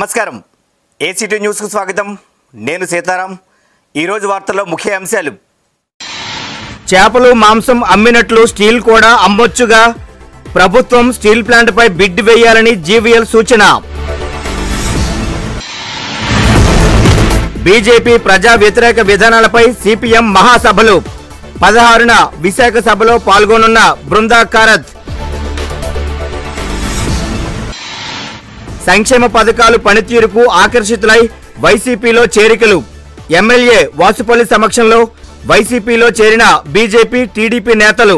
నమస్కారం. ఏసీటీ న్యూస్కు స్వాగతం. నేను సీతారాం. ఈరోజు వార్తల్లో ముఖ్య అంశాలు. చేపలు మాంసం అమ్మినట్లు స్టీల్ కూడా అమ్మొచ్చుగా. ప్రభుత్వం స్టీల్ ప్లాంట్పై బిడ్ వేయాలని జీవీఎల్ సూచన. బీజేపీ ప్రజా వ్యతిరేక విధానాలపై సిపిఎం మహాసభలు. పదహారున విశాఖ సభలో పాల్గొనున్న బృందా కారత్. సంక్షేమ పథకాలు పనితీరుకు ఆకర్షితులై వైసీపీలో చేరికలు. ఎమ్మెల్యే వాసుపల్లి సమక్షంలో వైసీపీలో చేరిన బీజేపీ టీడీపీ నేతలు.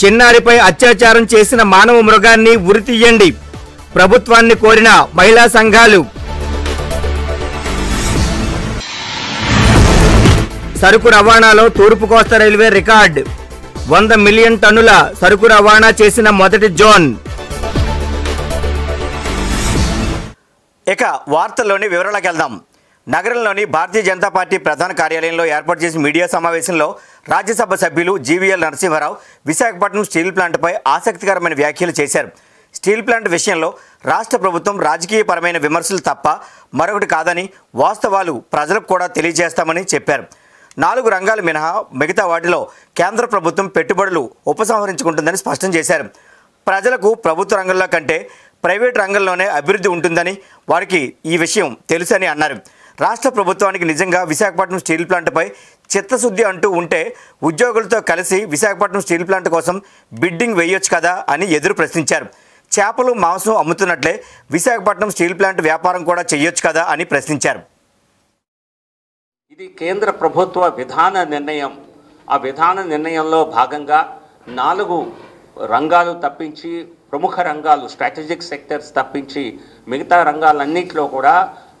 చిన్నారిపై అత్యాచారం చేసిన మానవ మృగాన్ని ఉరితీయండి ప్రభుత్వాన్ని కోరిన మహిళా సంఘాలు. సరుకు రవాణాలో తూర్పు కోస్తా రైల్వే రికార్డ్. వంద మిలియన్ టన్నుల సరుకు రవాణా చేసిన మొదటి జోన్. ఇక వార్తల్లోని వివరాలకు వెళ్దాం. నగరంలోని భారతీయ జనతా పార్టీ ప్రధాన కార్యాలయంలో ఏర్పాటు చేసిన మీడియా సమావేశంలో రాజ్యసభ సభ్యులు జీవీఎల్ నరసింహారావు విశాఖపట్నం స్టీల్ ప్లాంట్పై ఆసక్తికరమైన వ్యాఖ్యలు చేశారు. స్టీల్ ప్లాంట్ విషయంలో రాష్ట్ర ప్రభుత్వం రాజకీయపరమైన విమర్శలు తప్ప మరొకటి కాదని వాస్తవాలు ప్రజలకు కూడా తెలియజేస్తామని చెప్పారు. నాలుగు రంగాలు మినహా మిగతా వాటిలో కేంద్ర ప్రభుత్వం పెట్టుబడులు ఉపసంహరించుకుంటుందని స్పష్టం చేశారు. ప్రజలకు ప్రభుత్వ రంగంలో కంటే ప్రైవేట్ రంగంలోనే అభివృద్ధి ఉంటుందని వారికి ఈ విషయం తెలుసని అన్నారు. రాష్ట్ర ప్రభుత్వానికి నిజంగా విశాఖపట్నం స్టీల్ ప్లాంట్పై చిత్తశుద్ధి అంటూ ఉంటే ఉద్యోగులతో కలిసి విశాఖపట్నం స్టీల్ ప్లాంట్ కోసం బిడ్డింగ్ వేయొచ్చు కదా అని ఎదురు ప్రశ్నించారు. చేపలు మాంసం అమ్ముతున్నట్లే విశాఖపట్నం స్టీల్ ప్లాంట్ వ్యాపారం కూడా చేయొచ్చు కదా అని ప్రశ్నించారు. ఇది కేంద్ర ప్రభుత్వ విధాన నిర్ణయం. ఆ విధాన నిర్ణయంలో భాగంగా నాలుగు రంగాలు తప్పించి ప్రముఖ రంగాలు స్ట్రాటజిక్ సెక్టర్స్ తప్పించి మిగతా రంగాలన్నింటిలో కూడా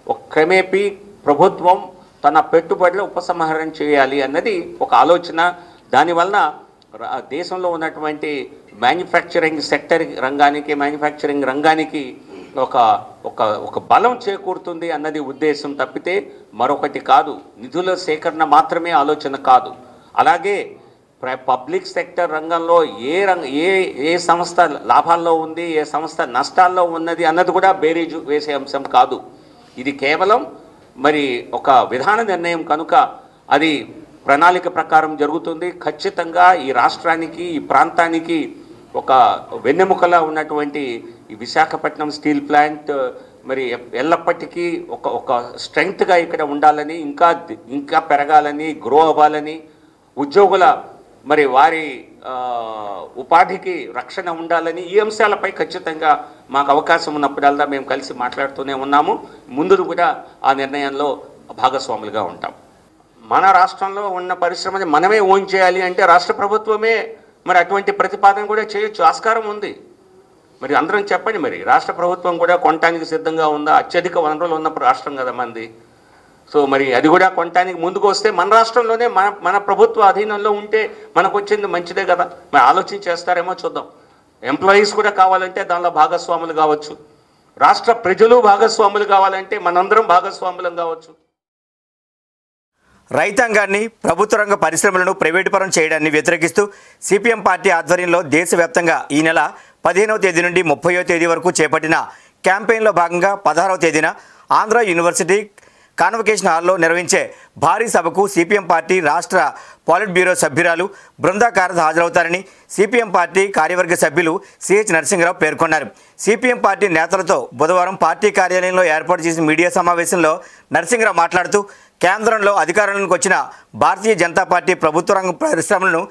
ఒక క్రమేపీ ప్రభుత్వం తన పెట్టుబడులు ఉపసంహరణ చేయాలి అన్నది ఒక ఆలోచన. దానివలన దేశంలో ఉన్నటువంటి మ్యానుఫ్యాక్చరింగ్ సెక్టర్ రంగానికి మ్యానుఫ్యాక్చరింగ్ రంగానికి ఒక ఒక ఒక బలం చేకూరుతుంది అన్నది ఉద్దేశం తప్పితే మరొకటి కాదు. నిధుల సేకరణ మాత్రమే ఆలోచన కాదు. అలాగే పబ్లిక్ సెక్టర్ రంగంలో ఏ రంగ ఏ ఏ సంస్థ లాభాల్లో ఉంది ఏ సంస్థ నష్టాల్లో ఉన్నది అన్నది కూడా బేరీజు వేసే అంశం కాదు. ఇది కేవలం మరి ఒక విధాన నిర్ణయం కనుక అది ప్రణాళిక ప్రకారం జరుగుతుంది. ఖచ్చితంగా ఈ రాష్ట్రానికి ఈ ప్రాంతానికి ఒక వెన్నెముకలా ఉన్నటువంటి ఈ విశాఖపట్నం స్టీల్ ప్లాంట్ మరి ఎల్లప్పటికీ ఒక ఒక స్ట్రెంగ్త్గా ఇక్కడ ఉండాలని ఇంకా ఇంకా పెరగాలని గ్రో అవ్వాలని ఉద్యోగుల మరి వారి ఉపాధికి రక్షణ ఉండాలని ఈ అంశాలపై ఖచ్చితంగా మాకు అవకాశం ఉన్నప్పుడల్లా మేము కలిసి మాట్లాడుతూనే ఉన్నాము. ముందు కూడా ఆ నిర్ణయంలో భాగస్వాములుగా ఉంటాం. మన రాష్ట్రంలో ఉన్న పరిశ్రమని మనమే ఓన్ చేయాలి అంటే రాష్ట్ర ప్రభుత్వమే మరి అటువంటి ప్రతిపాదన కూడా చేయొచ్చు. ఆస్కారం ఉంది. మరి అందరం చెప్పండి మరి. రాష్ట్ర ప్రభుత్వం కూడా కొనటానికి సిద్ధంగా ఉందా? అత్యధిక వనరులు ఉన్న రాష్ట్రం కదా మంది. సో మరి అది కూడా కొనటానికి ముందుకు వస్తే మన రాష్ట్రంలోనే మన మన ప్రభుత్వ అధీనంలో ఉంటే మనకు వచ్చింది మంచిదే కదా. మరి ఆలోచన చేస్తారేమో చూద్దాం. ఎంప్లాయీస్ కూడా కావాలంటే దానిలో భాగస్వాములు కావచ్చు. రాష్ట్ర ప్రజలు భాగస్వాములు కావాలంటే మనందరం భాగస్వాములం కావచ్చు. రైతాంగాన్ని ప్రభుత్వ రంగ పరిశ్రమలను ప్రైవేటుపరం చేయడాన్ని వ్యతిరేకిస్తూ సిపిఎం పార్టీ ఆధ్వర్యంలో దేశవ్యాప్తంగా ఈ నెల పదిహేనవ తేదీ నుండి ముప్పయో తేదీ వరకు చేపట్టిన క్యాంపెయిన్లో భాగంగా పదహారవ తేదీన ఆంధ్ర యూనివర్సిటీ కాన్వకేషన్ హాల్లో నిర్వహించే భారీ సభకు సిపిఎం పార్టీ రాష్ట్ర పాలిట్ బ్యూరో సభ్యురాలు బృందా హాజరవుతారని సిపిఎం పార్టీ కార్యవర్గ సభ్యులు సిహెచ్ నరసింహరావు పేర్కొన్నారు. సిపిఎం పార్టీ నేతలతో బుధవారం పార్టీ కార్యాలయంలో ఏర్పాటు చేసిన మీడియా సమావేశంలో నరసింహరావు మాట్లాడుతూ కేంద్రంలో అధికారంలోకి వచ్చిన భారతీయ జనతా పార్టీ ప్రభుత్వ రంగ పరిశ్రమలను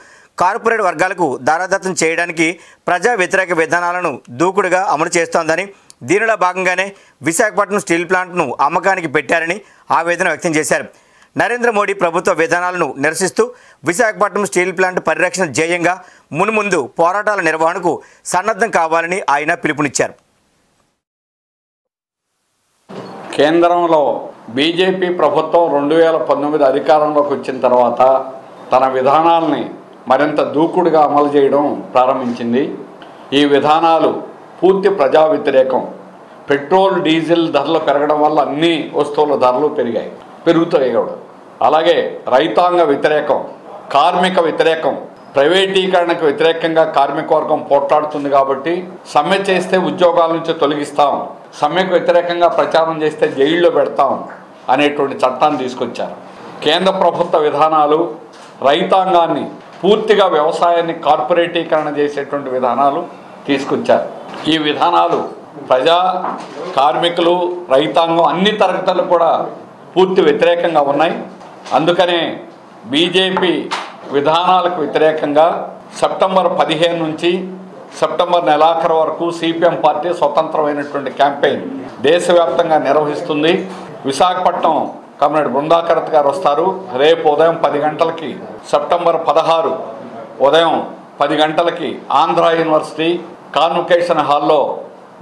కార్పొరేట్ వర్గాలకు దారాదత్తం చేయడానికి ప్రజా వ్యతిరేక విధానాలను దూకుడుగా అమలు చేస్తోందని దీనిలో భాగంగానే విశాఖపట్నం స్టీల్ ప్లాంట్ను అమ్మకానికి పెట్టారని ఆవేదన వ్యక్తం చేశారు. నరేంద్ర మోడీ ప్రభుత్వ విధానాలను నిరసిస్తూ విశాఖపట్నం స్టీల్ ప్లాంట్ పరిరక్షణ ధ్యేయంగా మున్ముందు పోరాటాల నిర్వహణకు సన్నద్ధం కావాలని ఆయన పిలుపునిచ్చారు. కేంద్రంలో బీజేపీ ప్రభుత్వం రెండు వేల పంతొమ్మిది అధికారంలోకి వచ్చిన తర్వాత తన విధానాల్ని మరింత దూకుడుగా అమలు చేయడం ప్రారంభించింది. ఈ విధానాలు పూర్తి ప్రజా వ్యతిరేకం. పెట్రోల్ డీజిల్ ధరలు పెరగడం వల్ల అన్ని వస్తువుల ధరలు పెరిగాయి. పెరుగుతాయి కూడా. అలాగే రైతాంగ వ్యతిరేకం కార్మిక వ్యతిరేకం ప్రైవేటీకరణకు వ్యతిరేకంగా కార్మిక వర్గం పోట్లాడుతుంది కాబట్టి సమ్మె చేస్తే ఉద్యోగాల నుంచి తొలగిస్తాం. సమ్మెకు వ్యతిరేకంగా ప్రచారం చేస్తే జైల్లో పెడతాం అనేటువంటి చట్టాన్ని తీసుకొచ్చారు. కేంద్ర ప్రభుత్వ విధానాలు రైతాంగాన్ని పూర్తిగా వ్యవసాయాన్ని కార్పొరేటీకరణ చేసేటువంటి విధానాలు తీసుకొచ్చారు. ఈ విధానాలు ప్రజా కార్మికులు రైతాంగం అన్ని తరగతులు కూడా పూర్తి వ్యతిరేకంగా ఉన్నాయి. అందుకనే బీజేపీ విధానాలకు వ్యతిరేకంగా సెప్టెంబర్ పదిహేను నుంచి సెప్టెంబర్ నెలాఖరు వరకు సిపిఎం పార్టీ స్వతంత్రమైనటువంటి క్యాంపెయిన్ దేశవ్యాప్తంగా నిర్వహిస్తుంది. విశాఖపట్నం కమ్రేడ్ బృందాకరత్ గారు వస్తారు. రేపు ఉదయం పది గంటలకి సెప్టెంబర్ పదహారు ఉదయం పది గంటలకి ఆంధ్ర యూనివర్సిటీ కాన్వకేషన్ హాల్లో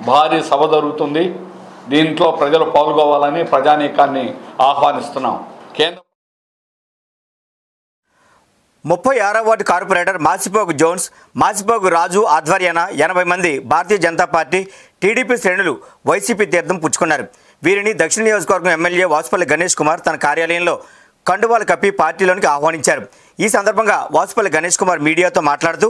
భారీ సభ జరుగుతుంది. దీంట్లో ప్రజలు పాల్గొవాలని ప్రజానీకాన్ని ఆహ్వానిస్తున్నాం. కేంద్ర ముప్పై ఆరో ward corporator Masipogu Jones Masipogu Raju ఆధ్వర్యాన ఎనభై మంది భారతీయ జనతా పార్టీ టీడీపీ శ్రేణులు వైసీపీ తీర్థం పుచ్చుకున్నారు. వీరిని దక్షిణ నియోజకవర్గం ఎమ్మెల్యే వాసుపల్లి గణేష్ కుమార్ తన కార్యాలయంలో కండువాలు కప్పి పార్టీలోనికి ఆహ్వానించారు. ఈ సందర్భంగా వాసుపల్లి గణేష్ కుమార్ మీడియాతో మాట్లాడుతూ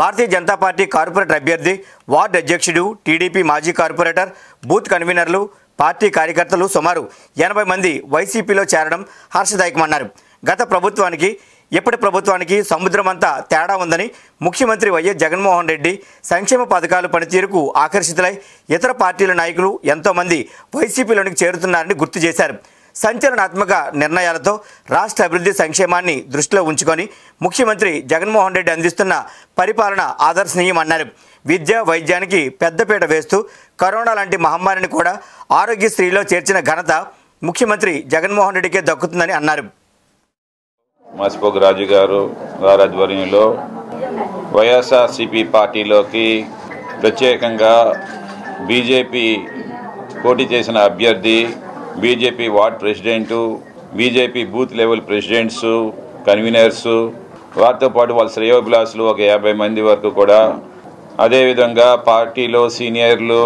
భారతీయ జనతా పార్టీ కార్పొరేటర్ అభ్యర్థి వార్డు అధ్యక్షుడు టీడీపీ మాజీ కార్పొరేటర్ బూత్ కన్వీనర్లు పార్టీ కార్యకర్తలు సుమారు ఎనభై మంది వైసీపీలో చేరడం హర్షదాయకమన్నారు. గత ప్రభుత్వానికి ఇప్పటి ప్రభుత్వానికి సముద్రమంతా తేడా ఉందని ముఖ్యమంత్రి వైఎస్ జగన్మోహన్ రెడ్డి సంక్షేమ పథకాలు పనితీరుకు ఆకర్షితులై ఇతర పార్టీల నాయకులు ఎంతోమంది వైసీపీలోనికి చేరుతున్నారని గుర్తు చేశారు. సంచలనాత్మక నిర్ణయాలతో రాష్ట్ర అభివృద్ధి సంక్షేమాన్ని దృష్టిలో ఉంచుకొని ముఖ్యమంత్రి జగన్మోహన్ రెడ్డి అందిస్తున్న పరిపాలన ఆదర్శనీయమన్నారు విద్య వైద్యానికి పెద్దపీట వేస్తూ కరోనా లాంటి మహమ్మారిని కూడా ఆరోగ్యశ్రీలో చేర్చిన ఘనత ముఖ్యమంత్రి జగన్మోహన్ రెడ్డికే దక్కుతుందని అన్నారు. మసిపోగు రాజు గారు వారి ఆధ్వర్యంలో వైఎస్ఆర్సిపి పార్టీలోకి ప్రత్యేకంగా బీజేపీ పోటీ చేసిన అభ్యర్థి BJP ward president BJP booth level presidents conveners వారితో పాటు వాళ్ళ శ్రేయోభిలాసులు ఒక యాభై మంది వరకు కూడా. అదేవిధంగా పార్టీలో సీనియర్లు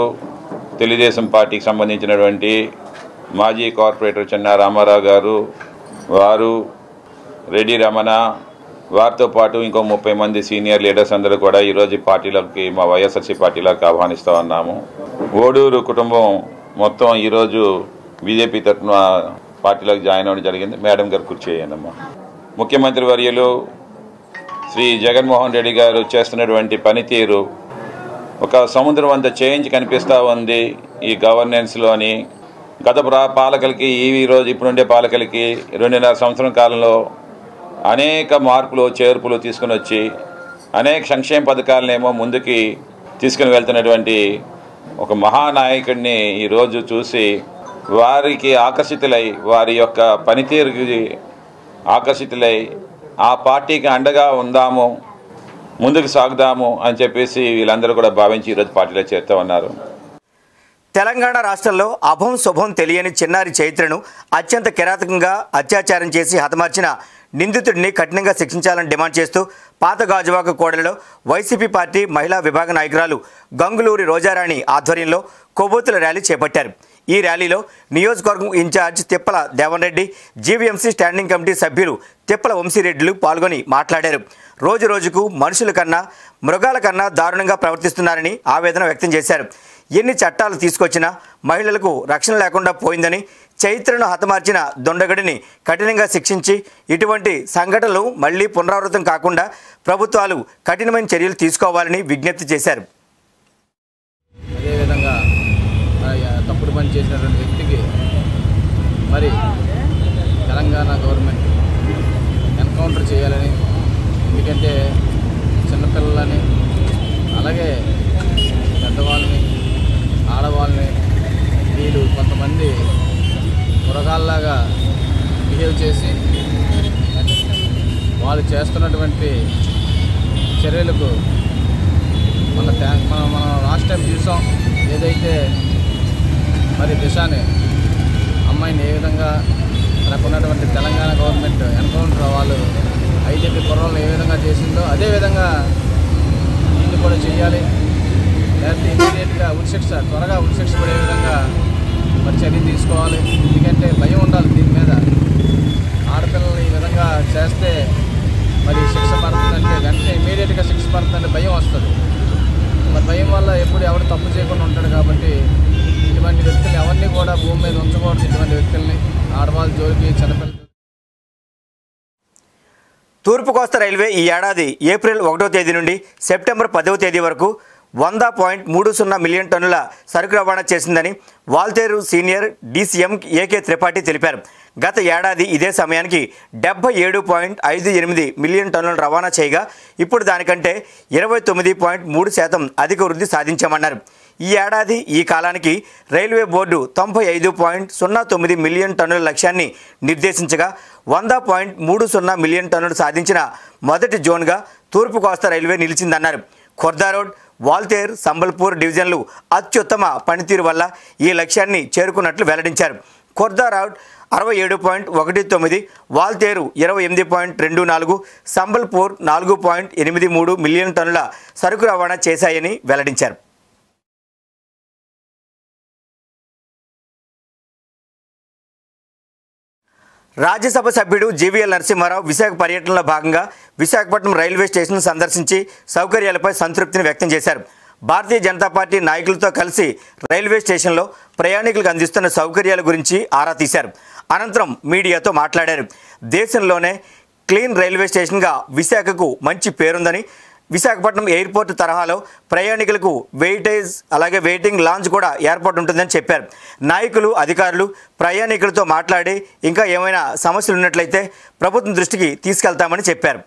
తెలుగుదేశం పార్టీకి సంబంధించినటువంటి మాజీ కార్పొరేటర్ చెన్నా రామారావు గారు వారు రెడ్డి రమణ వారితో పాటు ఇంకో ముప్పై మంది సీనియర్ లీడర్స్ అందరూ కూడా ఈరోజు పార్టీలకి పార్టీలోకి మా వైఎస్ఆర్సీ పార్టీలోకి ఆహ్వానిస్తూ ఉన్నాము. ఓడూరు కుటుంబం మొత్తం ఈరోజు బీజేపీ తరఫున పార్టీలోకి జాయిన్ అవ్వడం జరిగింది. మేడం గారు కుర్చీ ముఖ్యమంత్రి వర్యులు శ్రీ జగన్మోహన్ రెడ్డి గారు చేస్తున్నటువంటి పనితీరు ఒక సముద్రం అంత చేంజ్ కనిపిస్తూ ఉంది ఈ గవర్నెన్స్లోని. గత పాలకలకి పాలకులకి ఈ రోజు ఇప్పుడుండే పాలకులకి రెండున్నర సంవత్సరం కాలంలో అనేక మార్పులు చేర్పులు తీసుకుని వచ్చి అనేక సంక్షేమ పథకాలనేమో ముందుకి తీసుకుని వెళ్తున్నటువంటి ఒక మహానాయకుడిని ఈరోజు చూసి వారికి ఆకర్షితులై వారి యొక్క పనితీరుకి ఆకర్షితులై ఆ పార్టీకి అండగా ఉందాము ముందుకు సాగుదాము అని చెప్పేసి వీళ్ళందరూ కూడా భావించి ఈరోజు పార్టీలో చేరుతూ ఉన్నారు. తెలంగాణ రాష్ట్రంలో అభం శుభం తెలియని చిన్నారి చైత్రను అత్యంత కిరాతకంగా అత్యాచారం చేసి హతమార్చిన నిందితుడిని కఠినంగా శిక్షించాలని డిమాండ్ చేస్తూ పాత గాజువాక కోడలలో వైసీపీ పార్టీ మహిళా విభాగ నాయకురాలు గంగులూరి రోజారాణి ఆధ్వర్యంలో కొవ్వొత్తుల ర్యాలీ చేపట్టారు. ఈ ర్యాలీలో నియోజకవర్గం incharge Tippala Devan Reddy GVMC standing committee సభ్యులు తిప్పల వంశీరెడ్డిలు పాల్గొని మాట్లాడారు. రోజు రోజుకు మనుషుల కన్నా మృగాల కన్నా దారుణంగా ప్రవర్తిస్తున్నారని ఆవేదన వ్యక్తం చేశారు. ఎన్ని చట్టాలు తీసుకొచ్చినా మహిళలకు రక్షణ లేకుండా పోయిందని చైత్రను హతమార్చిన దొండగడిని కఠినంగా శిక్షించి ఇటువంటి సంఘటనలు మళ్ళీ పునరావృతం కాకుండా ప్రభుత్వాలు కఠినమైన చర్యలు తీసుకోవాలని విజ్ఞప్తి చేశారు. అదేవిధంగా తప్పుడు పని చేసినటువంటి వ్యక్తికి మరి తెలంగాణ గవర్నమెంట్ ఎన్కౌంటర్ చేయాలని ఎందుకంటే చిన్నపిల్లలని అలాగే పెద్దవాళ్ళని ఆడవాళ్ళని వీళ్ళు కొంతమంది మృగాల్లాగా బిహేవ్ చేసి వాళ్ళు చేస్తున్నటువంటి చర్యలకు మన ట్యాంక్ మనం మనం లాస్ట్ టైం చూసాం. ఏదైతే మరి దిశాని అమ్మాయిని ఏ విధంగా మనకున్నటువంటి తెలంగాణ గవర్నమెంట్ ఎన్కౌంటర్ వాళ్ళు ఐజెపి కుర్రలను ఏ విధంగా చేసిందో అదే విధంగా దీన్ని కూడా చేయాలి. లేకపోతే ఇమీడియట్గా ఉరిశిక్ష త్వరగా ఉరిశిక్ష పడే విధంగా మరి చర్య తీసుకోవాలి. ఎందుకంటే భయం ఉండాలి దీని మీద. ఆడపిల్లలు ఈ విధంగా చేస్తే మరి శిక్ష పడుతుందంటే వెంటనే ఇమీడియట్గా శిక్ష పడుతుందంటే భయం వస్తుంది. మరి భయం వల్ల ఎప్పుడు ఎవరు తప్పు చేయకుండా ఉంటాడు కాబట్టి ఇటువంటి వ్యక్తులు ఎవరిని కూడా భూమి మీద ఉంచకూడదు ఇటువంటి వ్యక్తుల్ని. ఆడవాళ్ళ జోలికి చిన్నపిల్లలు తూర్పు కోస్తా రైల్వే ఈ ఏడాది ఏప్రిల్ ఒకటో తేదీ నుండి సెప్టెంబర్ పదవ తేదీ వరకు వంద పాయింట్ మూడు సున్నా మిలియన్ టన్నుల సరుకు రవాణా చేసిందని Waltair senior DCM AK Tripathi తెలిపారు. గత ఏడాది ఇదే సమయానికి డెబ్బై ఏడు పాయింట్ ఐదు ఎనిమిది మిలియన్ టన్నులు రవాణా చేయగా ఇప్పుడు దానికంటే ఇరవై తొమ్మిది పాయింట్ మూడు శాతం అధిక వృద్ధి సాధించామన్నారు. ఈ ఏడాది ఈ కాలానికి రైల్వే బోర్డు తొంభై ఐదు పాయింట్ సున్నా తొమ్మిది మిలియన్ టన్నుల లక్ష్యాన్ని నిర్దేశించగా వంద పాయింట్ మూడు సున్నా మిలియన్ టన్నులు సాధించిన మొదటి జోన్గా తూర్పు కోస్తా రైల్వే నిలిచిందన్నారు. ఖొర్దా రోడ్ వాల్తేర్ సంబల్పూర్ డివిజన్లు అత్యుత్తమ పనితీరు వల్ల ఈ లక్ష్యాన్ని చేరుకున్నట్లు వెల్లడించారు. ఖోర్దా రౌట్ అరవై ఏడు పాయింట్ ఒకటి తొమ్మిది వాల్తేరు ఇరవై ఎనిమిది పాయింట్ రెండు నాలుగు సంబల్పూర్ నాలుగు పాయింట్ ఎనిమిది మూడు మిలియన్ టన్నుల సరుకు రవాణా చేశాయని వెల్లడించారు. రాజ్యసభ సభ్యుడు జీవీఎల్ నరసింహారావు విశాఖ పర్యటనలో భాగంగా విశాఖపట్నం రైల్వే స్టేషన్ సందర్శించి సౌకర్యాలపై సంతృప్తిని వ్యక్తం చేశారు. భారతీయ జనతా పార్టీ నాయకులతో కలిసి రైల్వే స్టేషన్లో ప్రయాణికులకు అందిస్తున్న సౌకర్యాల గురించి ఆరా తీశారు. అనంతరం మీడియాతో మాట్లాడారు. దేశంలోనే క్లీన్ రైల్వే స్టేషన్గా విశాఖకు మంచి పేరుందని విశాఖపట్నం ఎయిర్పోర్ట్ తరహాలో ప్రయాణికులకు వెయిటేజ్ అలాగే వెయిటింగ్ లాంజ్ కూడా ఏర్పాటు ఉంటుందని చెప్పారు. నాయకులు అధికారులు ప్రయాణికులతో మాట్లాడి ఇంకా ఏమైనా సమస్యలు ఉన్నట్లయితే ప్రభుత్వం దృష్టికి తీసుకెళ్తామని చెప్పారు.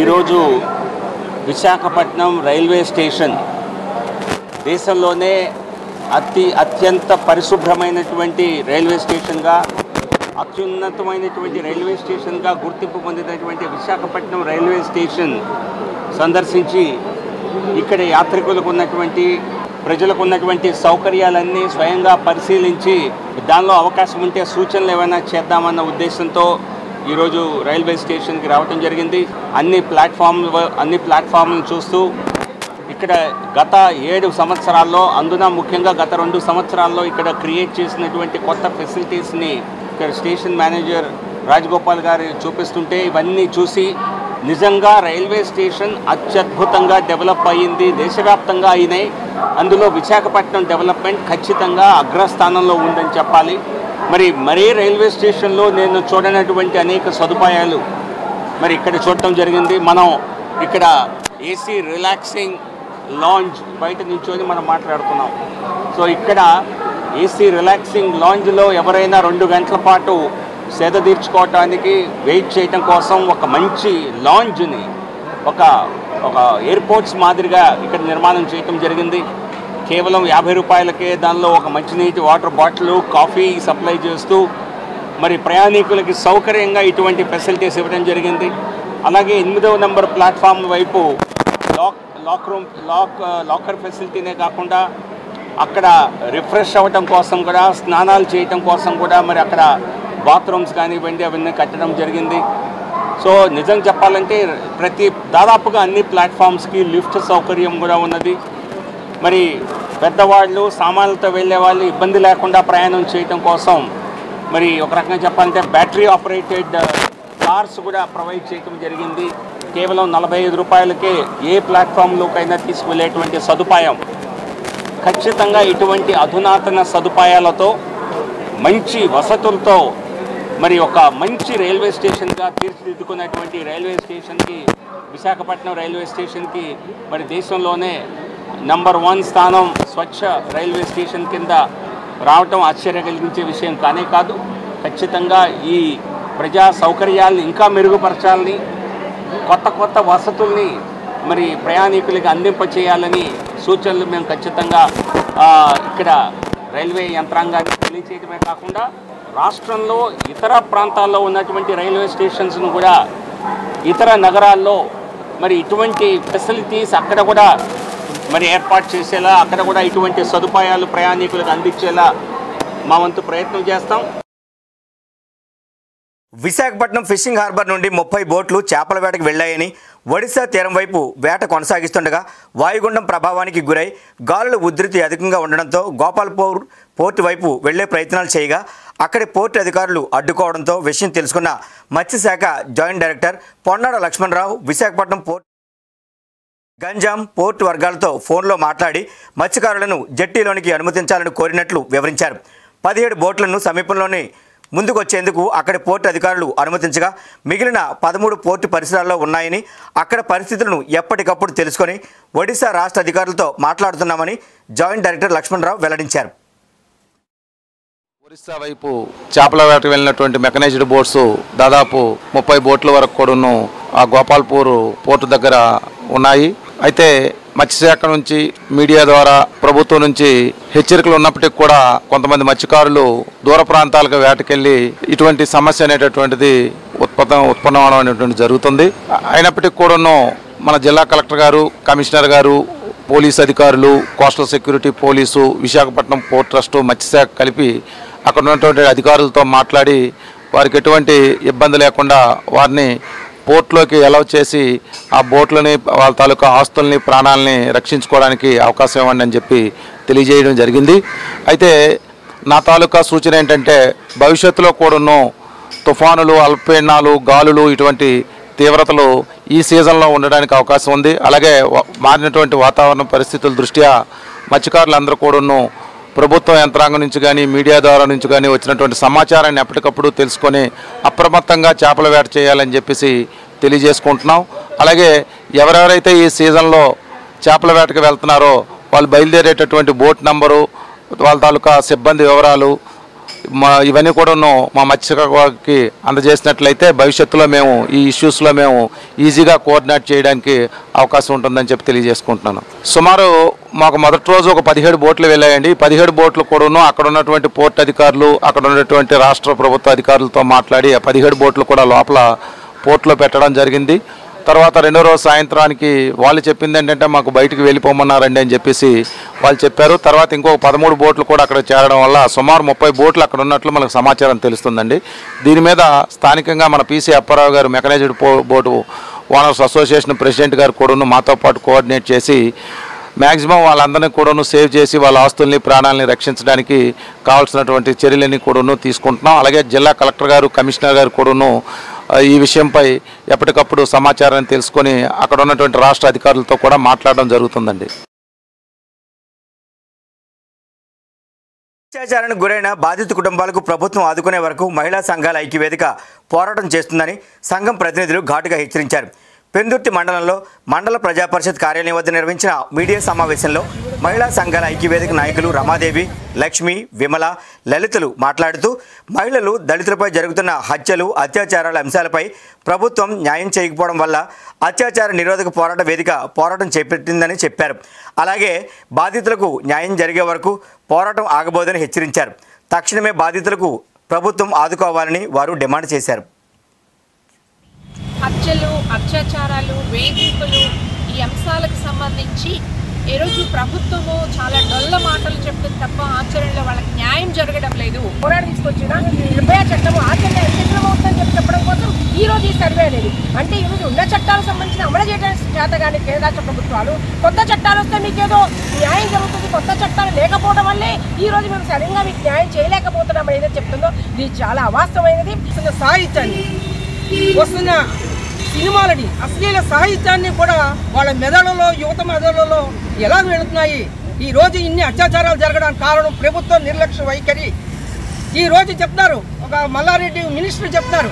ఈరోజు విశాఖపట్నం రైల్వే స్టేషన్ దేశంలోనే అతి అత్యంత పరిశుభ్రమైనటువంటి రైల్వే స్టేషన్గా అత్యున్నతమైనటువంటి రైల్వే స్టేషన్గా గుర్తింపు పొందినటువంటి విశాఖపట్నం రైల్వే స్టేషన్ సందర్శించి ఇక్కడ యాత్రికులకు ఉన్నటువంటి ప్రజలకు ఉన్నటువంటి సౌకర్యాలన్నీ స్వయంగా పరిశీలించి దానిలో అవకాశం ఉంటే సూచనలు ఏమైనా చేద్దామన్న ఉద్దేశంతో ఈరోజు రైల్వే స్టేషన్కి రావటం జరిగింది. అన్ని ప్లాట్ఫామ్లు అన్ని ప్లాట్ఫామ్లను చూస్తూ ఇక్కడ గత ఏడు సంవత్సరాల్లో అందున ముఖ్యంగా గత రెండు సంవత్సరాల్లో ఇక్కడ క్రియేట్ చేసినటువంటి కొత్త ఫెసిలిటీస్ని ఇక్కడ స్టేషన్ మేనేజర్ రాజగోపాల్ గారు చూపిస్తుంటే ఇవన్నీ చూసి నిజంగా రైల్వే స్టేషన్ అత్యద్భుతంగా డెవలప్ అయ్యింది దేశవ్యాప్తంగా అయినాయి. అందులో విశాఖపట్నం డెవలప్మెంట్ ఖచ్చితంగా అగ్రస్థానంలో ఉందని చెప్పాలి. మరి మరే రైల్వే స్టేషన్లో నేను చూడనటువంటి అనేక సదుపాయాలు మరి ఇక్కడ చూడటం జరిగింది. మనం ఇక్కడ ఏసీ రిలాక్సింగ్ లాంజ్ బయట నించొని మనం మాట్లాడుతున్నాం. సో ఇక్కడ ఏసీ రిలాక్సింగ్ లాంజ్లో ఎవరైనా రెండు గంటల పాటు సేద తీర్చుకోవటానికి వెయిట్ చేయటం కోసం ఒక మంచి లాంజ్ని ఒక ఒక ఎయిర్పోర్ట్స్ మాదిరిగా ఇక్కడ నిర్మాణం చేయటం జరిగింది. కేవలం యాభై రూపాయలకే దానిలో ఒక మంచినీటి వాటర్ బాటిల్ కాఫీ సప్లై చేస్తూ మరి ప్రయాణికులకి సౌకర్యంగా ఇటువంటి ఫెసిలిటీస్ ఇవ్వడం జరిగింది. అలాగే ఎనిమిదవ నెంబర్ ప్లాట్ఫామ్ వైపు lock lock room lock locker ఫెసిలిటీనే కాకుండా అక్కడ రిఫ్రెష్ అవ్వటం కోసం కూడా స్నానాలు చేయటం కోసం కూడా మరి అక్కడ బాత్రూమ్స్ కానివ్వండి అవన్నీ కట్టడం జరిగింది. సో నిజం చెప్పాలంటే ప్రతి దాదాపుగా అన్ని ప్లాట్ఫామ్స్కి లిఫ్ట్ సౌకర్యం కూడా ఉన్నది. మరి పెద్దవాళ్ళు సామాన్లతో వెళ్ళే వాళ్ళు ఇబ్బంది లేకుండా ప్రయాణం చేయటం కోసం మరి ఒక రకంగా చెప్పాలంటే బ్యాటరీ ఆపరేటెడ్ కార్స్ కూడా ప్రొవైడ్ చేయటం జరిగింది. కేవలం నలభై ఐదు రూపాయలకే ఏ ప్లాట్ఫామ్లోకైనా తీసుకువెళ్ళేటువంటి సదుపాయం ఖచ్చితంగా ఇటువంటి అధునాతన సదుపాయాలతో మంచి వసతులతో మరి ఒక మంచి రైల్వే స్టేషన్గా తీర్చిదిద్దుకున్నటువంటి రైల్వే స్టేషన్కి విశాఖపట్నం రైల్వే స్టేషన్కి మరి దేశంలోనే నంబర్ వన్ స్థానం స్వచ్ఛ రైల్వే స్టేషన్ కింద రావటం ఆశ్చర్య కలిగించే విషయం కానే కాదు. ఖచ్చితంగా ఈ ప్రజా సౌకర్యాలను ఇంకా మెరుగుపరచాలని కొత్త కొత్త వసతుల్ని మరి ప్రయాణికులకి అందింపచేయాలని సూచనలు మేము ఖచ్చితంగా ఇక్కడ రైల్వే యంత్రాంగాన్ని తెలియచేయడమే కాకుండా రాష్ట్రంలో ఇతర ప్రాంతాల్లో ఉన్నటువంటి రైల్వే స్టేషన్స్ను కూడా ఇతర నగరాల్లో మరి ఇటువంటి ఫెసిలిటీస్ అక్కడ కూడా మరి ఏర్పాటు చేసేలా అక్కడ కూడా ఇటువంటి సదుపాయాలు ప్రయాణికులకు అందించేలా మా వంతు ప్రయత్నం చేస్తాం. విశాఖపట్నం ఫిషింగ్ హార్బర్ నుండి ముప్పై బోట్లు చేపల వేటకు వెళ్ళాయని ఒడిశా తీరం వైపు వేట కొనసాగిస్తుండగా వాయుగుండం ప్రభావానికి గురై గాలుల ఉధృతి అధికంగా ఉండడంతో గోపాల్పూర్ పోర్టు వైపు వెళ్ళే ప్రయత్నాలు చేయగా అక్కడి పోర్టు అధికారులు అడ్డుకోవడంతో విషయం తెలుసుకున్న మత్స్యశాఖ joint director Ponnada Lakshmanarao Visakhapatnam port Ganjam port వర్గాలతో ఫోన్లో మాట్లాడి మత్స్యకారులను జట్టీలోనికి అనుమతించాలని కోరినట్లు వివరించారు. పదిహేడు బోట్లను సమీపంలోనే ముందుకొచ్చేందుకు అక్కడి పోర్టు అధికారులు అనుమతించగా మిగిలిన పదమూడు పోర్టు పరిసరాల్లో ఉన్నాయని అక్కడ పరిస్థితులను ఎప్పటికప్పుడు తెలుసుకొని ఒడిశా రాష్ట్ర అధికారులతో మాట్లాడుతున్నామని జాయింట్ డైరెక్టర్ లక్ష్మణరావు వెల్లడించారు. ఒరిస్సా వైపు చేపల వేటకు వెళ్ళినటువంటి మెకనైజ్డ్ బోట్స్ దాదాపు ముప్పై బోట్ల వరకు కూడాను ఆ గోపాల్పూర్ పోర్టు దగ్గర ఉన్నాయి. అయితే మత్స్యశాఖ నుంచి మీడియా ద్వారా ప్రభుత్వం నుంచి హెచ్చరికలు ఉన్నప్పటికీ కూడా కొంతమంది మత్స్యకారులు దూర ప్రాంతాలకు వేటకెళ్ళి ఇటువంటి సమస్య అనేటటువంటిది ఉత్పత్తం ఉత్పన్నం అవడం అనేటువంటి జరుగుతుంది. అయినప్పటికీ కూడాను మన జిల్లా కలెక్టర్ గారు కమిషనర్ గారు పోలీస్ అధికారులు coastal security police Visakhapatnam port trust మత్స్యశాఖ కలిపి అక్కడ ఉన్నటువంటి అధికారులతో మాట్లాడి వారికి ఎటువంటి ఇబ్బంది లేకుండా వారిని పోర్ట్లోకి అలౌ చేసి ఆ బోట్లని వాళ్ళ తాలూకా ఆస్తుల్ని ప్రాణాలని రక్షించుకోవడానికి అవకాశం ఇవ్వండి అని చెప్పి తెలియజేయడం జరిగింది. అయితే నా తాలూకా సూచన ఏంటంటే భవిష్యత్తులో కూడాను తుఫానులు అల్పీడనాలు గాలులు ఇటువంటి తీవ్రతలు ఈ సీజన్లో ఉండడానికి అవకాశం ఉంది. అలాగే మారినటువంటి వాతావరణ పరిస్థితుల దృష్ట్యా మత్స్యకారులందరూ కూడాను ప్రభుత్వ యంత్రాంగం నుంచి కానీ మీడియా ద్వారా నుంచి కానీ వచ్చినటువంటి సమాచారాన్ని ఎప్పటికప్పుడు తెలుసుకొని అప్రమత్తంగా చేపల వేట చేయాలని చెప్పేసి తెలియజేసుకుంటున్నాం. అలాగే ఎవరెవరైతే ఈ సీజన్లో చేపల వేటకు వెళ్తున్నారో వాళ్ళు బయలుదేరేటటువంటి బోట్ నంబరు వాళ్ళ తాలూకా సిబ్బంది వివరాలు మా ఇవన్నీ కూడాను మా మత్స్యకారుకి అందజేసినట్లయితే భవిష్యత్తులో మేము ఈ ఇష్యూస్లో మేము ఈజీగా కోఆర్డినేట్ చేయడానికి అవకాశం ఉంటుందని చెప్పి తెలియజేసుకుంటున్నాను. సుమారు మాకు మొదటి రోజు ఒక పదిహేడు బోట్లు వెళ్ళాయండి. పదిహేడు బోట్లు కూడాను అక్కడ ఉన్నటువంటి పోర్ట్ అధికారులు అక్కడ ఉన్నటువంటి రాష్ట్ర ప్రభుత్వ అధికారులతో మాట్లాడి ఆ పదిహేడు బోట్లు కూడా లోపల పోర్ట్లో పెట్టడం జరిగింది. తర్వాత రెండో రోజు సాయంత్రానికి వాళ్ళు చెప్పింది ఏంటంటే మాకు బయటికి వెళ్ళిపోమన్నారండి అని చెప్పేసి వాళ్ళు చెప్పారు. తర్వాత ఇంకో పదమూడు బోట్లు కూడా అక్కడ చేరడం వల్ల సుమారు ముప్పై బోట్లు అక్కడ ఉన్నట్లు మనకు సమాచారం తెలుస్తుందండి. దీని మీద స్థానికంగా మన పీసీ అప్పారావు గారు mechanised boat owners association president గారు కూడాను మాతో పాటు కోఆర్డినేట్ చేసి మ్యాక్సిమం వాళ్ళందరినీ కూడాను సేవ్ చేసి వాళ్ళ ఆస్తుల్ని ప్రాణాలని రక్షించడానికి కావాల్సినటువంటి చర్యలన్నీ కూడాను తీసుకుంటున్నాం. అలాగే జిల్లా కలెక్టర్ గారు కమిషనర్ గారు కూడాను ఈ విషయంపై ఎప్పటికప్పుడు సమాచారాన్ని తెలుసుకొని అక్కడ ఉన్నటువంటి రాష్ట్ర అధికారులతో కూడా మాట్లాడడం జరుగుతుందండి. అత్యాచారానికి గురైన బాధిత కుటుంబాలకు ప్రభుత్వం ఆదుకునే వరకు మహిళా సంఘాల ఐక్యవేదిక పోరాటం చేస్తుందని సంఘం ప్రతినిధులు ఘాటుగా హెచ్చరించారు. పెందుర్తి మండలంలో మండల ప్రజా పరిషత్ కార్యాలయం వద్ద నిర్వహించిన మీడియా సమావేశంలో మహిళా సంఘాల ఐక్యవేదిక నాయకులు రమాదేవి లక్ష్మి విమల లలితలు మాట్లాడుతూ మహిళలు దళితులపై జరుగుతున్న హత్యలు అత్యాచారాల అంశాలపై ప్రభుత్వం న్యాయం చేయకపోవడం వల్ల అత్యాచార నిరోధక పోరాట వేదిక పోరాటం చేపట్టిందని చెప్పారు. అలాగే బాధితులకు న్యాయం జరిగే వరకు పోరాటం ఆగబోదని హెచ్చరించారు. తక్షణమే బాధితులకు ప్రభుత్వం ఆదుకోవాలని వారు డిమాండ్ చేశారు. హత్యలు అత్యాచారాలు వేధింపులు ఈ అంశాలకు సంబంధించి ఈరోజు ప్రభుత్వము చాలా డొల్ల మాటలు చెప్తుంది తప్ప ఆచరణలో వాళ్ళకి న్యాయం జరగడం లేదు. పోరాటం తీసుకొచ్చిన నిర్భయ చట్టం ఆచరణ ఎంత అవుతుందని చెప్పి చెప్పడం కోసం ఈ రోజు ఈ సర్వే అనేది. అంటే ఈ రోజు ఉన్న చట్టాలకు సంబంధించిన అమలు చేయడానికి చేత కానీ కేంద్ర రాష్ట్ర ప్రభుత్వాలు కొత్త చట్టాలు వస్తే మీకేదో న్యాయం జరుగుతుంది కొత్త చట్టాలు లేకపోవడం వల్లే ఈ రోజు మేము సరిగ్గా మీకు న్యాయం చేయలేకపోతున్నాం ఏదైతే చెప్తుందో ఇది చాలా అవాస్తవమైనది. వస్తున్న సాహిత్యాన్ని వస్తున్న సినిమాలని అశ్లీల సాహిత్యాన్ని కూడా వాళ్ళ మెదడులో యువత మెదడులలో ఎలా వెళుతున్నాయి? ఈ రోజు ఇన్ని అత్యాచారాలు జరగడానికి కారణం ప్రభుత్వ నిర్లక్ష్య వైఖరి. ఈ రోజు చెప్తున్నారు ఒక మల్లారెడ్డి మినిస్టర్ చెప్తారు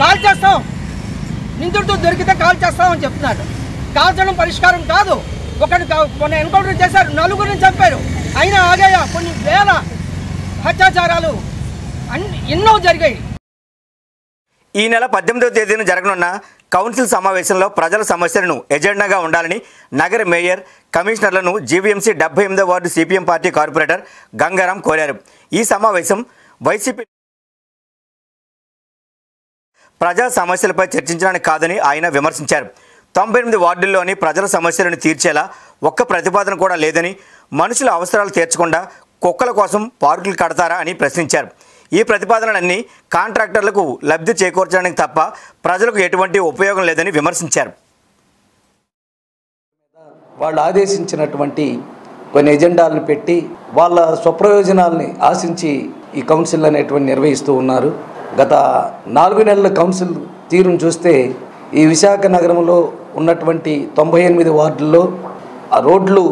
కాల్ చేస్తాం నిందుడితో దొరికితే కాల్ చేస్తామని చెప్తున్నారు. కాల్చడం పరిష్కారం కాదు. ఒకటి మొన్న ఎన్కౌంటర్ చేశారు నలుగురిని చంపారు. అయినా ఆగాయా కొన్ని వేల అత్యాచారాలు అన్ని ఎన్నో జరిగాయి. ఈ నెల పద్దెనిమిదవ తేదీన జరగనున్న కౌన్సిల్ సమావేశంలో ప్రజల సమస్యలను ఎజెండాగా ఉండాలని నగర మేయర్ కమిషనర్లను జీవీఎంసీ డెబ్బై ఎనిమిదో ward CPM party corporator Gangaram కోరారు. ఈ సమావేశం వైసీపీ ప్రజా సమస్యలపై చర్చించడానికి కాదని ఆయన విమర్శించారు. తొంభై ఎనిమిది వార్డుల్లోని ప్రజల సమస్యలను తీర్చేలా ఒక్క ప్రతిపాదన కూడా లేదని మనుషుల అవసరాలు తీర్చకుండా కుక్కల కోసం పార్కులు కడతారా అని ప్రశ్నించారు. ఈ ప్రతిపాదనలన్నీ కాంట్రాక్టర్లకు లబ్ధి చేకూర్చడానికి తప్ప ప్రజలకు ఎటువంటి ఉపయోగం లేదని విమర్శించారు. వాళ్ళు ఆదేశించినటువంటి కొన్ని ఎజెండాలను పెట్టి వాళ్ళ స్వప్రయోజనాల్ని ఆశించి ఈ కౌన్సిల్ అనేటువంటి నిర్వహిస్తూ ఉన్నారు. గత నాలుగు నెలల కౌన్సిల్ తీరును చూస్తే ఈ విశాఖ నగరంలో ఉన్నటువంటి తొంభై ఎనిమిది వార్డుల్లో ఆ రోడ్లు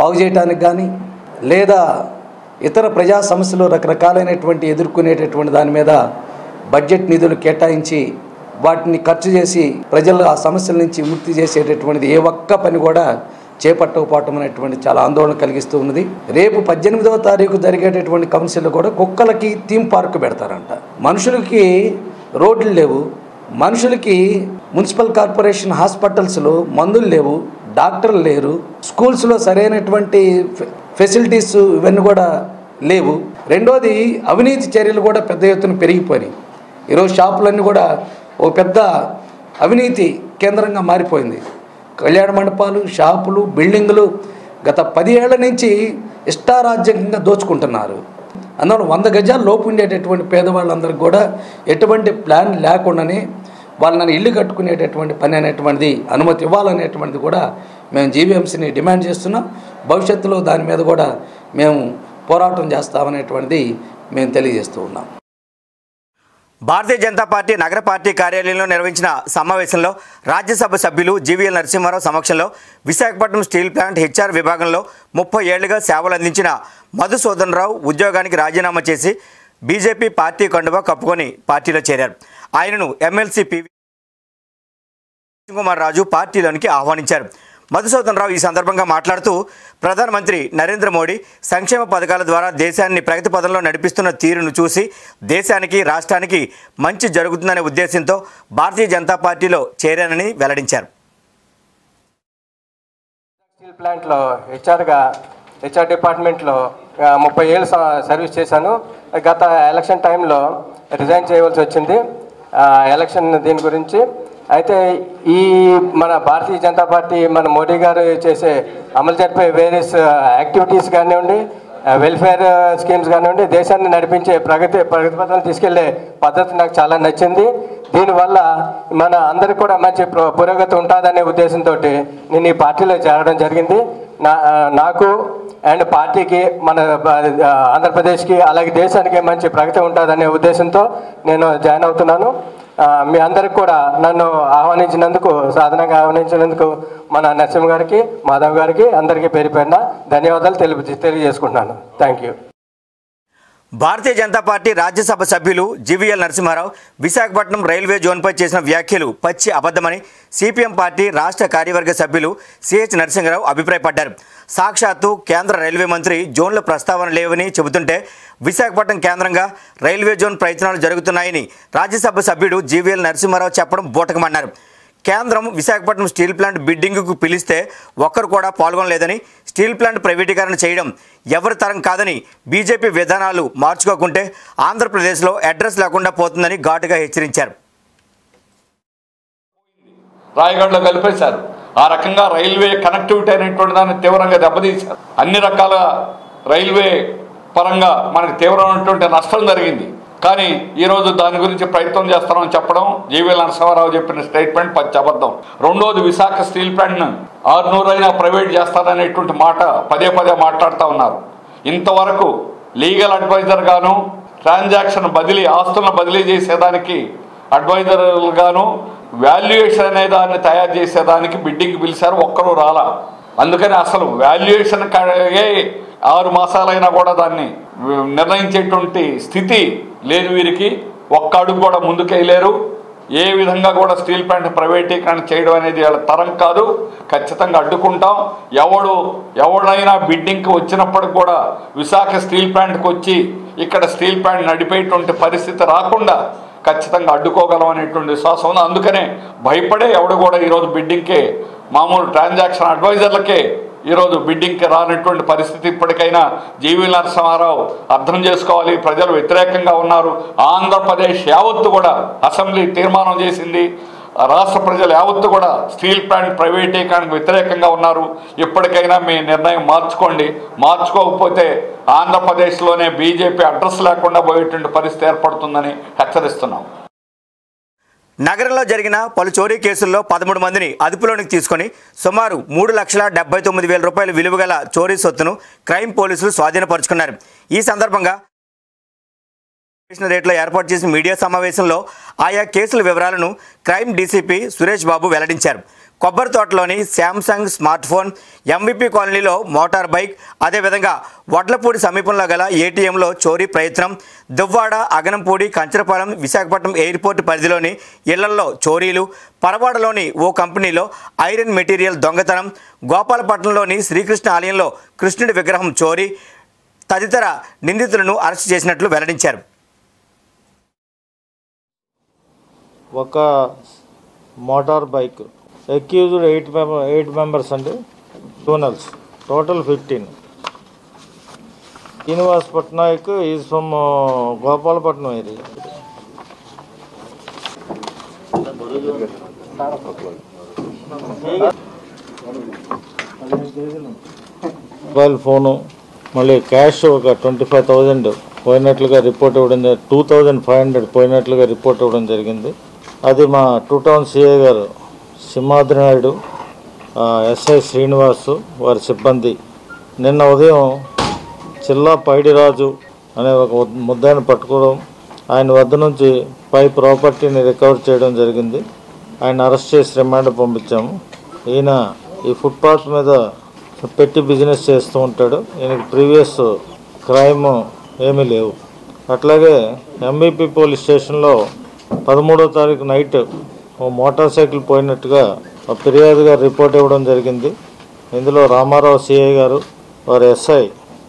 బాగు చేయడానికి కానీ లేదా ఇతర ప్రజా సమస్యలు రకరకాలైనటువంటి ఎదుర్కొనేటటువంటి దాని మీద బడ్జెట్ నిధులు కేటాయించి వాటిని ఖర్చు చేసి ప్రజల ఆ సమస్యల నుంచి ముక్తి చేసేటటువంటిది ఏ ఒక్క పని కూడా చేపట్టకపోవటం అనేటువంటి చాలా ఆందోళన కలిగిస్తూ ఉన్నది. రేపు పద్దెనిమిదవ తారీఖు జరిగేటటువంటి కౌన్సిల్ కూడా కుక్కలకి థీమ్ పార్క్ పెడతారంట. మనుషులకి రోడ్లు లేవు. మనుషులకి మున్సిపల్ కార్పొరేషన్ హాస్పిటల్స్లో మందులు లేవు. డాక్టర్లు లేరు. స్కూల్స్లో సరైనటువంటి ఫెసిలిటీస్ ఇవన్నీ కూడా లేవు. రెండోది అవినీతి చర్యలు కూడా పెద్ద ఎత్తున పెరిగిపోయినాయి. ఈరోజు షాపులన్నీ కూడా ఓ పెద్ద అవినీతి కేంద్రంగా మారిపోయింది. కళ్యాణ మండపాలు షాపులు బిల్డింగులు గత పది ఏళ్ళ నుంచి ఇష్టారాజ్యంగా దోచుకుంటున్నారు. అందువల్ల వంద గజాల లోపు ఉండేటటువంటి పేదవాళ్ళందరికీ కూడా ఎటువంటి ప్లాన్ లేకుండానే వాళ్ళని ఇల్లు కట్టుకునేటటువంటి పని అనేటువంటిది అనుమతి ఇవ్వాలనేటువంటిది కూడా మేము జీవీఎంసీని డిమాండ్ చేస్తున్నాం. భవిష్యత్తులో దాని మీద కూడా మేము పోరాటం చేస్తామనేటువంటిది మేము తెలియజేస్తూ ఉన్నాం. భారతీయ జనతా పార్టీ నగర పార్టీ కార్యాలయంలో నిర్వహించిన సమావేశంలో రాజ్యసభ సభ్యులు జీవీఎల్ నరసింహారావు సమక్షంలో విశాఖపట్నం స్టీల్ ప్లాంట్ హెచ్ఆర్ విభాగంలో ముప్పై ఏళ్ళుగా సేవలు అందించిన మధుసూదనరావు ఉద్యోగానికి రాజీనామా చేసి బీజేపీ పార్టీ కండువా కప్పుకొని పార్టీలో చేరారు. ఆయనను ఎమ్మెల్సీ పివి కుమార్ రాజు పార్టీలోనికి ఆహ్వానించారు. మధుసూదన్ రావు ఈ సందర్భంగా మాట్లాడుతూ ప్రధానమంత్రి నరేంద్ర మోడీ సంక్షేమ పథకాల ద్వారా దేశాన్ని ప్రగతి పదంలో నడిపిస్తున్న తీరును చూసి దేశానికి రాష్ట్రానికి మంచి జరుగుతుందనే ఉద్దేశంతో భారతీయ జనతా పార్టీలో చేరానని వెల్లడించారు. స్టీల్ ప్లాంట్లో హెచ్ఆర్గా హెచ్ఆర్ డిపార్ట్మెంట్లో ముప్పై ఏళ్ళు స- సర్వీస్ చేశాను. గత ఎలక్షన్ టైంలో రిజైన్ చేయవలసి వచ్చింది. ఎలక్షన్ దీని గురించి అయితే ఈ మన భారతీయ జనతా పార్టీ మన మోడీ గారు చేసే అమలు జరిపే వేరియస్ యాక్టివిటీస్ uh, కానివ్వండి uh, వెల్ఫేర్ స్కీమ్స్ uh, కానివ్వండి దేశాన్ని నడిపించే ప్రగతి ప్రగతి పథకాలు తీసుకెళ్ళే పద్ధతి నాకు చాలా నచ్చింది. దీనివల్ల మన అందరికి కూడా మంచి పురోగతి ఉంటుందనే ఉద్దేశంతో నేను ఈ పార్టీలో చేరడం జరిగింది. నా నాకు అండ్ పార్టీకి మన ఆంధ్రప్రదేశ్కి అలాగే దేశానికి మంచి ప్రగతి ఉంటుందనే ఉద్దేశంతో నేను జాయిన్ అవుతున్నాను. మీ అందరికి కూడా నన్ను ఆహ్వానించినందుకు సాధనంగా ఆహ్వానించినందుకు మన నరసింహ గారికి మాధవ్ గారికి అందరికీ పేరు పేరున ధన్యవాదాలు తెలుపు తెలియజేసుకుంటున్నాను. Thank you Bharatiya Janata party Rajya Sabha సభ్యులు జీవీఎల్ నరసింహారావు విశాఖపట్నం రైల్వే జోన్పై చేసిన వ్యాఖ్యలు పచ్చి అబద్ధమని సిపిఎం పార్టీ రాష్ట్ర కార్యవర్గ సభ్యులు సిహెచ్ నరసింహారావు అభిప్రాయపడ్డారు. సాక్షాత్తు కేంద్ర రైల్వే మంత్రి జోన్ల ప్రస్తావన లేవని చెబుతుంటే విశాఖపట్నం కేంద్రంగా రైల్వే జోన్ ప్రయత్నాలు జరుగుతున్నాయని రాజ్యసభ సభ్యుడు జీవీఎల్ నరసింహారావు చెప్పడం బూటకమన్నారు. కేంద్రం విశాఖపట్నం స్టీల్ ప్లాంట్ బిడ్డింగ్కు పిలిస్తే ఒక్కరు కూడా పాల్గొనలేదని స్టీల్ ప్లాంట్ ప్రైవేటీకరణ చేయడం ఎవరి తరం కాదని బీజేపీ విధానాలు మార్చుకోకుంటే ఆంధ్రప్రదేశ్లో అడ్రస్ లేకుండా పోతుందని ఘాటుగా హెచ్చరించారు. రాయగఢలో కలిపేశారు. ఆ రకంగా రైల్వే కనెక్టివిటీ అనేటువంటి దాన్ని తీవ్రంగా దెబ్బతీశారు. అన్ని రకాల రైల్వే పరంగా మనకు తీవ్రమైనటువంటి నష్టం జరిగింది. కానీ ఈరోజు దాని గురించి ప్రయత్నం చేస్తామని చెప్పడం జీవీఎల్ నరసింహారావు చెప్పిన స్టేట్మెంట్ పచ్చి అబద్ధం. రెండోది విశాఖ స్టీల్ ప్లాంట్ను ఆరునూరైనా ప్రైవేట్ చేస్తారనేటువంటి మాట పదే పదే మాట్లాడుతూ ఉన్నారు. ఇంతవరకు లీగల్ అడ్వైజర్గాను ట్రాన్సాక్షన్ బదిలీ ఆస్తులను బదిలీ చేసేదానికి అడ్వైజర్లుగాను వాల్యుయేషన్ అనే దాన్ని తయారు చేసేదానికి బిడ్డింగ్ పిలిచారు ఒక్కరూ రాలా. అందుకని అసలు వాల్యుయేషన్ కడిగే ఆరు మాసాలైనా కూడా దాన్ని నిర్ణయించేటువంటి స్థితి లేని వీరికి ఒక్క అడుగు కూడా ముందుకెళ్ళలేరు ఏ విధంగా కూడా స్టీల్ ప్లాంట్ ప్రైవేటీకరణ చేయడం అనేది వాళ్ళ తరం కాదు. ఖచ్చితంగా అడ్డుకుంటాం. ఎవడు ఎవడైనా బిడ్డింగ్కి వచ్చినప్పటికి కూడా విశాఖ స్టీల్ ప్లాంట్కి వచ్చి ఇక్కడ స్టీల్ ప్లాంట్ నడిపేటువంటి పరిస్థితి రాకుండా ఖచ్చితంగా అడ్డుకోగలం అనేటువంటి విశ్వాసం ఉంది. అందుకనే భయపడే ఎవడు కూడా ఈరోజు బిడ్డింగ్కే మామూలు ట్రాన్సాక్షన్ అడ్వైజర్లకే ఈరోజు బిడ్డింగ్కి రానటువంటి పరిస్థితి ఇప్పటికైనా జీవీ నరసింహారావు అర్థం చేసుకోవాలి. ప్రజలు వ్యతిరేకంగా ఉన్నారు. ఆంధ్రప్రదేశ్ యావత్తు కూడా అసెంబ్లీ తీర్మానం చేసింది. రాష్ట్ర ప్రజలు యావత్తు కూడా స్టీల్ ప్లాంట్ ప్రైవేటీకరణకు వ్యతిరేకంగా ఉన్నారు. ఇప్పటికైనా మీ నిర్ణయం మార్చుకోండి. మార్చుకోకపోతే ఆంధ్రప్రదేశ్లోనే బీజేపీ అడ్రస్ లేకుండా పోయేటువంటి పరిస్థితి ఏర్పడుతుందని హెచ్చరిస్తున్నాం. నగరంలో జరిగిన పలు చోరీ కేసుల్లో పదమూడు మందిని అదుపులోనికి తీసుకొని సుమారు మూడు లక్షల డెబ్బై తొమ్మిది వేల రూపాయల విలువ గల చోరీ సొత్తును క్రైమ్ పోలీసులు స్వాధీనపరుచుకున్నారు. ఈ సందర్భంగా రేట్లో ఏర్పాటు చేసిన మీడియా సమావేశంలో ఆయా కేసుల వివరాలను క్రైమ్ డీసీపీ సురేష్ బాబు వెల్లడించారు. కొబ్బరి తోటలోని శాంసంగ్ స్మార్ట్ ఫోన్ ఎంవిపి కాలనీలో మోటార్ బైక్ అదేవిధంగా వడ్లపూడి సమీపంలో గల ఏటీఎంలో చోరీ ప్రయత్నం దువ్వాడ అగనంపూడి కంచరపాలెం విశాఖపట్నం ఎయిర్పోర్ట్ పరిధిలోని ఇళ్ళల్లో చోరీలు పరవాడలోని ఓ కంపెనీలో ఐరన్ మెటీరియల్ దొంగతనం గోపాలపట్నంలోని శ్రీకృష్ణ ఆలయంలో కృష్ణుడి విగ్రహం చోరీ తదితర నిందితులను అరెస్టు చేసినట్లు వెల్లడించారు. ఒక motor bike accused eight member eight members అండి టూనల్స్ total fifteen Srinivas Patnaik is from uh, Gopalapatnam area mobile phone మళ్ళీ క్యాష్ ఒక ట్వంటీ ఫైవ్ థౌజండ్ పోయినట్లుగా రిపోర్ట్ ఇవ్వడం టూ థౌజండ్ ఫైవ్ హండ్రెడ్ పోయినట్లుగా రిపోర్ట్ ఇవ్వడం జరిగింది. అది మా టూ టౌన్ సిఐ గారు సింహాద్రి నాయుడు ఎస్ఐ శ్రీనివాసు వారి సిబ్బంది. నిన్న ఉదయం చిల్లా పైడిరాజు అనే ఒక ఉద్- ముద్దాయిని పట్టుకోవడం ఆయన వద్ద నుంచి పై ప్రాపర్టీని రికవర్ చేయడం జరిగింది. ఆయన అరెస్ట్ చేసి రిమాండ్ పంపించాము. ఈయన ఈ ఫుట్పాత్ మీద పెట్టి బిజినెస్ చేస్తూ ఉంటాడు. ఈయనకి ప్రీవియస్ క్రైమ్ ఏమీ లేవు. అట్లాగే ఎంబీపీ పోలీస్ స్టేషన్లో పదమూడో తారీఖు నైట్ ఓ మోటార్ సైకిల్ పోయినట్టుగా ఒక ఫిర్యాదుగా రిపోర్ట్ ఇవ్వడం జరిగింది. ఇందులో రామారావు సిఐ గారు వారి ఎస్ఐ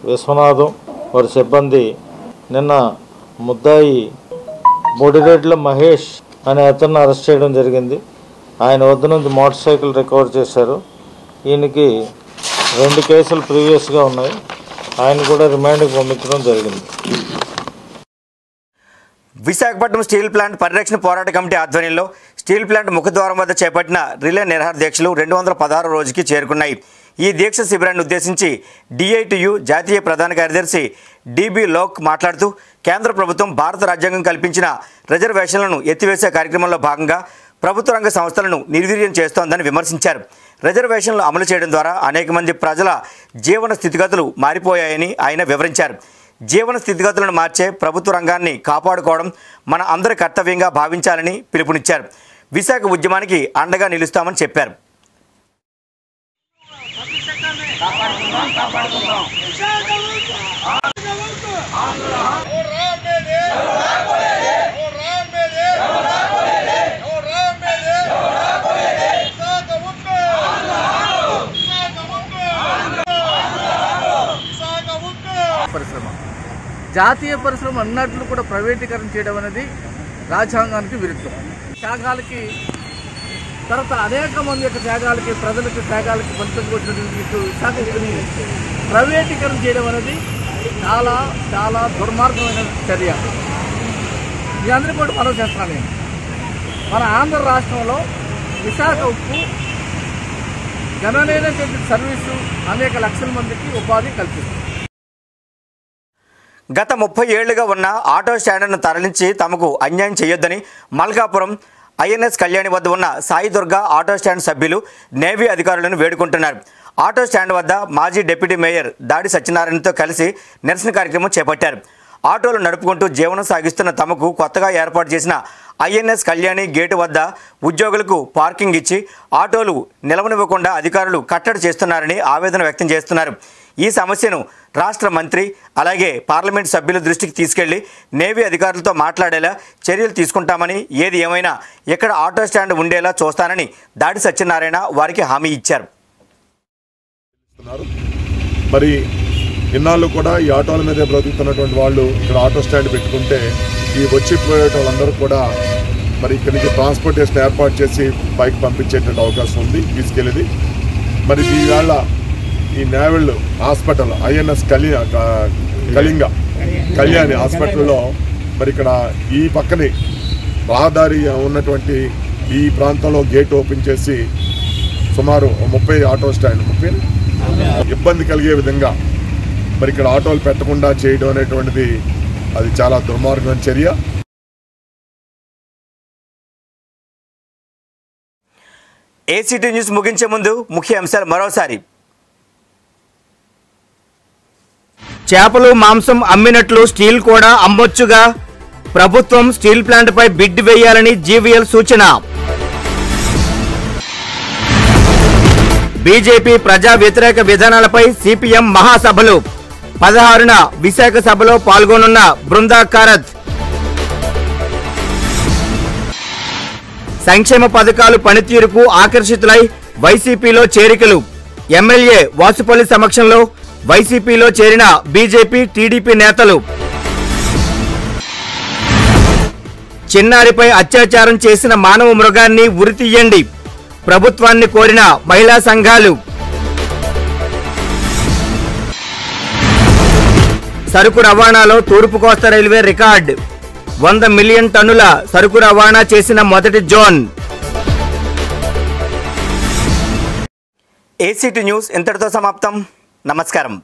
విశ్వనాథం వారి సిబ్బంది నిన్న ముద్దాయి బొడిరెడ్ల మహేష్ అనే అతన్ని అరెస్ట్ చేయడం జరిగింది. ఆయన వద్ద నుంచి మోటార్ సైకిల్ రికవర్ చేశారు. ఈయనకి రెండు కేసులు ప్రీవియస్గా ఉన్నాయి. ఆయన కూడా రిమాండ్కి పంపించడం జరిగింది. విశాఖపట్నం స్టీల్ ప్లాంట్ పరిరక్షణ పోరాట కమిటీ ఆధ్వర్యంలో స్టీల్ ప్లాంట్ ముఖద్వారం వద్ద చేపట్టిన రిలే నిరహార దీక్షలు రెండు వందల పదహారు రోజుకి చేరుకున్నాయి. ఈ దీక్ష శిబిరాన్ని ఉద్దేశించి డిఐటియు జాతీయ ప్రధాన కార్యదర్శి డిబి లోక్ మాట్లాడుతూ కేంద్ర ప్రభుత్వం భారత రాజ్యాంగం కల్పించిన రిజర్వేషన్లను ఎత్తివేసే కార్యక్రమంలో భాగంగా ప్రభుత్వ రంగ సంస్థలను నిర్వీర్యం చేస్తోందని విమర్శించారు. రిజర్వేషన్లు అమలు చేయడం ద్వారా అనేక మంది ప్రజల జీవన స్థితిగతులు మారిపోయాయని ఆయన వివరించారు. జీవన స్థితిగతులను మార్చే ప్రభుత్వ రంగాన్ని కాపాడుకోవడం మన అందరి కర్తవ్యంగా భావించాలని పిలుపునిచ్చారు. విశాఖ ఉద్యమానికి అండగా నిలుస్తామని చెప్పారు. కాపాడుకుందాం. జాతీయ పరిశ్రమ అన్నట్లు కూడా ప్రైవేటీకరణ చేయడం అనేది రాజ్యాంగానికి విరుద్ధం. త్యాగాలకి తర్వాత అనేక మంది యొక్క త్యాగాలకి ప్రజలకు త్యాగాలకి ఫలితం కొట్టినటువంటి ఇటు విశాఖ ప్రైవేటీకరణ చేయడం అనేది చాలా చాలా దుర్మార్గమైన చర్య. మీ అందరూ కూడా మనం చేస్తున్నాను నేను మన ఆంధ్ర రాష్ట్రంలో విశాఖ ఉక్కు గణనైనటువంటి సర్వీసు అనేక లక్షల మందికి ఉపాధి కల్పిస్తుంది. గత ముప్పై ఏళ్ళుగా ఉన్న ఆటో స్టాండ్ను తరలించి తమకు అన్యాయం చేయొద్దని మల్కాపురం ఐఎన్ఎస్ కళ్యాణి వద్ద ఉన్న సాయి దుర్గా ఆటో స్టాండ్ సభ్యులు నేవీ అధికారులను వేడుకుంటున్నారు. ఆటో స్టాండ్ వద్ద మాజీ డిప్యూటీ మేయర్ దాడి సత్యనారాయణతో కలిసి నిరసన కార్యక్రమం చేపట్టారు. ఆటోలు నడుపుకుంటూ జీవనం సాగిస్తున్న తమకు కొత్తగా ఏర్పాటు చేసిన ఐఎన్ఎస్ కళ్యాణి గేటు వద్ద ఉద్యోగులకు పార్కింగ్ ఇచ్చి ఆటోలు నిలవనివ్వకుండా అధికారులు కట్టడి చేస్తున్నారని ఆవేదన వ్యక్తం చేస్తున్నారు. ఈ సమస్యను రాష్ట్ర మంత్రి అలాగే పార్లమెంట్ సభ్యుల దృష్టికి తీసుకెళ్ళి నేవీ అధికారులతో మాట్లాడేలా చర్యలు తీసుకుంటామని ఏది ఏమైనా ఇక్కడ ఆటో స్టాండ్ ఉండేలా చూస్తానని దాడి సత్యనారాయణ వారికి హామీ ఇచ్చారు. మరి ఇన్నాళ్ళు కూడా ఈ ఆటోల మీద బ్రతుకుతున్నటువంటి వాళ్ళు ఇక్కడ ఆటో స్టాండ్ పెట్టుకుంటే ఈ వచ్చిపోయే వాళ్ళందరూ కూడా మరి ఇక్కడి నుంచి ట్రాన్స్పోర్టేషన్ ఏర్పాటు చేసి బైక్ పంపించేటువంటి అవకాశం ఉంది తీసుకెళ్ళేది. మరి ఈవేళ ఈ నేవల్ హాస్పిటల్ ఐఎన్ఎస్ కలి కళింగ. కళ్యాణి హాస్పిటల్లో మరి ఇక్కడ ఈ పక్కనే రహదారి ఉన్నటువంటి ఈ ప్రాంతంలో గేట్ ఓపెన్ చేసి సుమారు ముప్పై ఆటో స్టాండ్ ముప్పై ఇబ్బంది కలిగే విధంగా మరి ఇక్కడ ఆటోలు పెట్టకుండా చేయడం అనేటువంటిది అది చాలా దుర్మార్గమైన చర్య. ఏసీటీ న్యూస్ ముగించే ముందు ముఖ్య అంశాలు మరోసారి. చేపలు మాంసం అమ్మినట్లు స్టీల్ కూడా అమ్మొచ్చుగా. ప్రభుత్వం స్టీల్ ప్లాంట్పై బిడ్ వేయాలని జీవీఎల్ సూచన. బీజేపీ ప్రజా వ్యతిరేక విధానాలపై సిపిఎం మహాసభలు. పదహారున విశాఖ సభలో పాల్గొనున్న బృందా కారత్ సంక్షేమ పథకాలు పనితీరుకు ఆకర్షితులై వైసీపీలో చేరికలు. ఎమ్మెల్యే వాసుపల్లి సమక్షంలో వైసీపీలో చేరిన బీజేపీ టీడీపీ నేతలు. చిన్నారిపై అత్యాచారం చేసిన మానవ మృగాన్ని ఉరితీయండి ప్రభుత్వాన్ని కోరిన మహిళా సంఘాలు. సరుకు రవాణాలో తూర్పు కోస్తా రైల్వే రికార్డ్. వంద మిలియన్ టన్నుల సరుకు రవాణా చేసిన మొదటి జోన్. ఏసీటీ న్యూస్ ఇంతటితో సమాప్తం. నమస్కారం